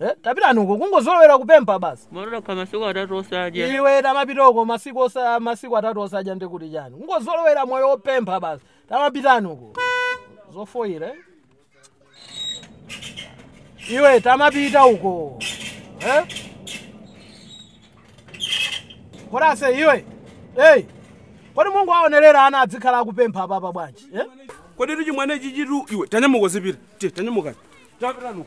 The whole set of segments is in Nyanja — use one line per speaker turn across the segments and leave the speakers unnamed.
eh? tapitanuko kungozolowera kupempha basi
malolakha masiku atatu osadya
iwe tamapitoko masiku osa masiku atatu osadya ndikuti chani kungozolowera moyo wopempha basi tamapitanuko. zofoyire eh? iwe tamapita uko eh? kodase iwe ei kodi mungu aonerera ana adzikhala akupempha apapa bwanji eh?
kodi tichi mwana chichitu iwe tanyamuka zipita ti
tanyamukai tapitano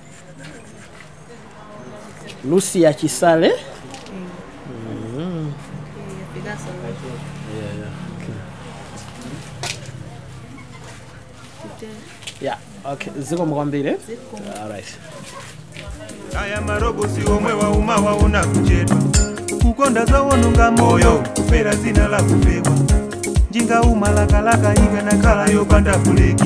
Lucy ya Kisale. Mm-hmm. Ziko mkoa mbili. All right. Haya marogo si omwe wa umma waona kujedwa ndiko ndazawononga moyo kufera zina la kufewa njingaumalakalaka ikanakala yopanda
fuleki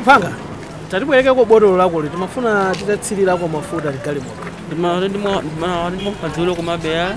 mphanga tatibwereke kobotolo lakoli timafuna titatsirirako mafuta ndigalimoto
ndimamadzulo kumabeya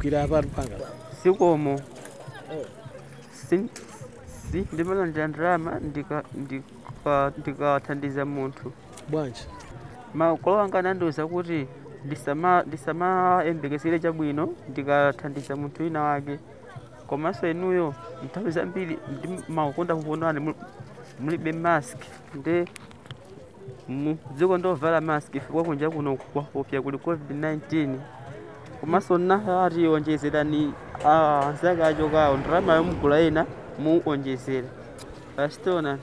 kira abantu phakathi
sikomo oh. si ndimana ndiyandirama ndikathandiza munthu
bwanji
makolo anga anandiwuza kuti ndisamayembekesere chabwino ndikathandiza munthu wina wake komanso inuyo nthawi zambiri makukonda kuponani mulibe mask nde mu dziko ndovala mask chifukwa kunja kuno kwa kwakupya kuli covid-19 kumasonna atiwonjezerani anzake acho kawo ndalamayo mugula ena muwonjezera basi tionani